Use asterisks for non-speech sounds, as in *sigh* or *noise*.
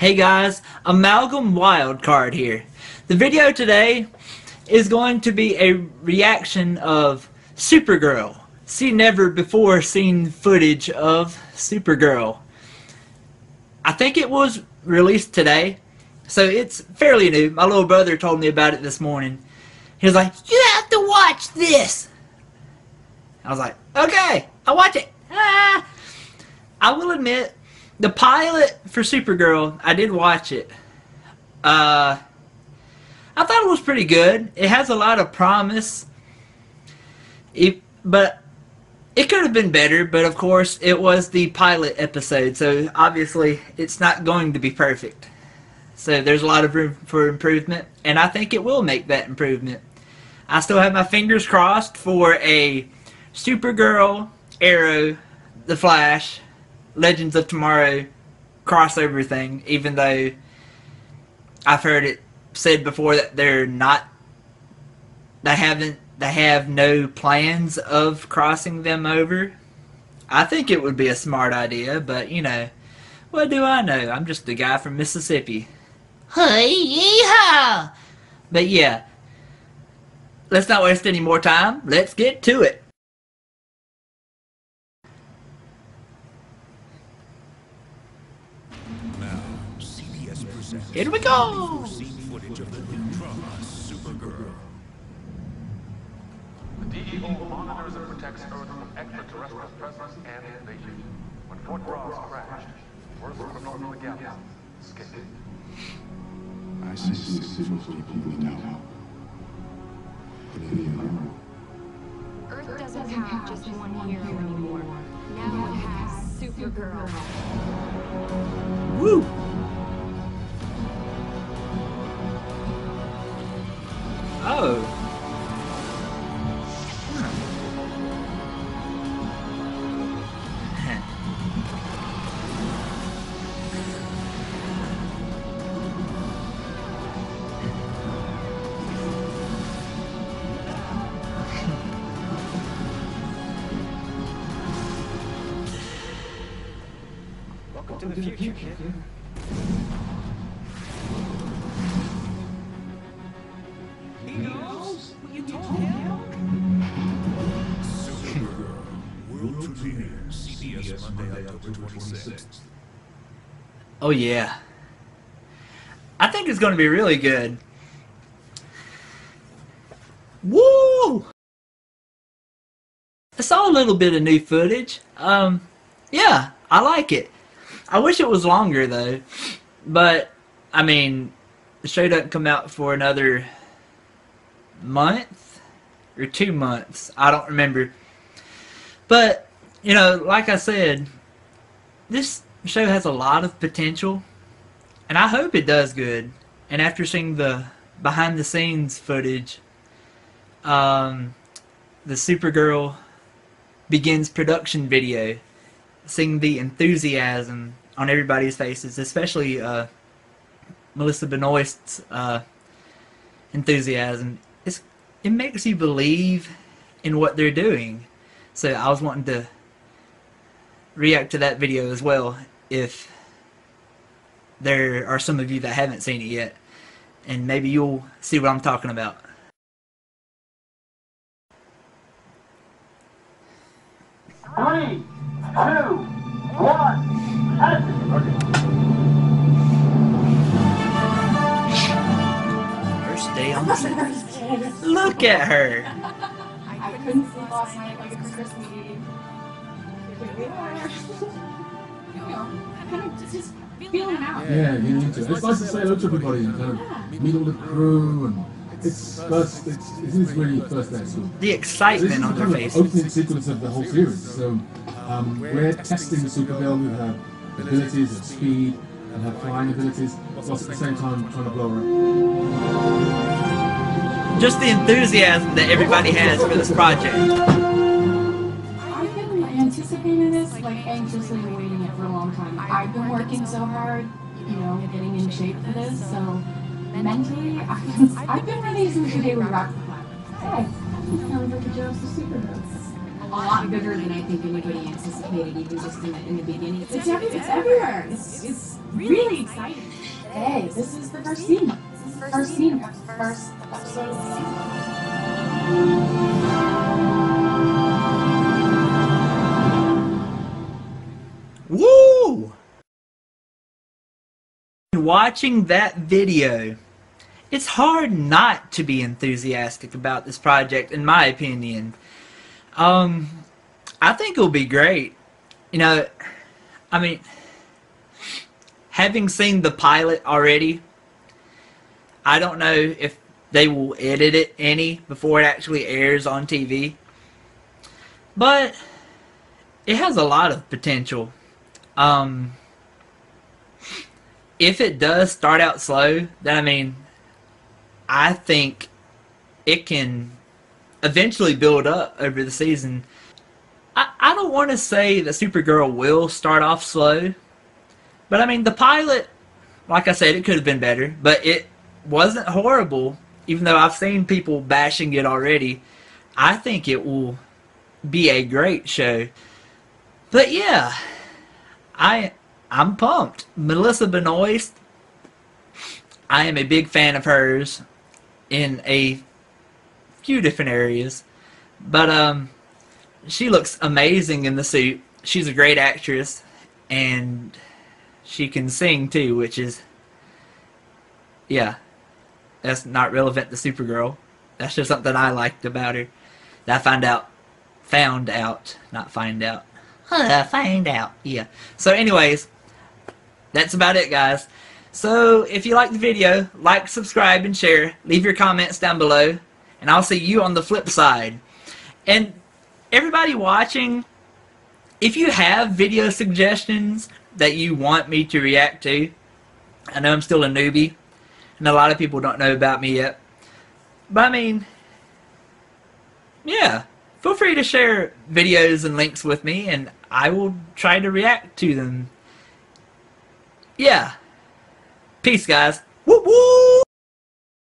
Hey guys, Amalgam Wildcard here. The video today is going to be a reaction of Supergirl. See never before seen footage of Supergirl. I think it was released today, so it's fairly new. My little brother told me about it this morning. He was like, you have to watch this! I was like, okay, I'll watch it. Ah. I will admit, the pilot for Supergirl, I did watch it. Uh, I thought it was pretty good. It has a lot of promise. It, but it could have been better, but of course it was the pilot episode, so obviously it's not going to be perfect. So there's a lot of room for improvement, and I think it will make that improvement. I still have my fingers crossed for a Supergirl, Arrow, The Flash, Legends of Tomorrow crossover thing, even though I've heard it said before that they're not, they haven't, they have no plans of crossing them over. I think it would be a smart idea, but you know, what do I know? I'm just a guy from Mississippi. Hey, yeehaw! But yeah, let's not waste any more time. Let's get to it. Here we go! scene footage of the new drama, Supergirl. The DEO monitors and protects Earth from extraterrestrial presence and invasion. When Fort Rozz crashed, worst criminals in the galaxy escaped. I see six foot people we know. Plenty of them. Earth doesn't have just one hero anymore. Now it has Supergirl. Woo! Oh. Welcome to the future, kid. Monday, October 26th. Oh yeah. I think it's going to be really good. Woo! I saw a little bit of new footage. Um, yeah, I like it. I wish it was longer though, but I mean, the show doesn't come out for another month or two months. I don't remember. But you know, like I said, this show has a lot of potential, and I hope it does good. And after seeing the behind the scenes footage, um, the Supergirl begins production video, seeing the enthusiasm on everybody's faces, especially uh, Melissa Benoist's uh, enthusiasm, it's, it makes you believe in what they're doing. So I was wanting to react to that video as well if there are some of you that haven't seen it yet and maybe you'll see what I'm talking about. Three, two, one, First day on the set. Look at her. I couldn't sleep last night like it's Christmas Eve. Yeah, you need to. It's nice to say hello to everybody and kind of meet all the crew and it's first, it's, it's his really first day at school. The is excitement the on their of opening sequence of the whole series. So um, we're testing Supergirl with her abilities and speed and her flying abilities, whilst at the same time trying to blow her up. Just the enthusiasm that everybody has for this project. Working so hard, you know, getting in shape for this, so mentally, I've been, I've been ready since the day we wrapped the pilot. Hey, sounds like a job for Supergirl. lot bigger than I think anybody anticipated, even just in the, in the beginning. It's, it's everywhere. It's, it's really exciting. Hey, this is the first scene. This is the first scene, first episode of the. Watching that video, it's hard not to be enthusiastic about this project, in my opinion. Um, I think it'll be great. You know, I mean, having seen the pilot already, I don't know if they will edit it any before it actually airs on TV. But it has a lot of potential. Um, if it does start out slow, then I mean, I think it can eventually build up over the season. I, I don't want to say that Supergirl will start off slow, but I mean, the pilot, like I said, it could have been better, but it wasn't horrible, even though I've seen people bashing it already. I think it will be a great show. But yeah, I I'm pumped. Melissa Benoist, I am a big fan of hers in a few different areas. But um she looks amazing in the suit. She's a great actress and she can sing too, which is yeah. That's not relevant to Supergirl. That's just something I liked about her. That I found out found out, not find out. *laughs* Huh, find out. Yeah. So anyways, that's about it guys. So if you like the video, like, subscribe, and share. Leave your comments down below. And I'll see you on the flip side. And everybody watching, if you have video suggestions that you want me to react to, I know I'm still a newbie, and a lot of people don't know about me yet. But I mean, yeah, feel free to share videos and links with me, and I will try to react to them. Yeah. Peace, guys. Woo woo!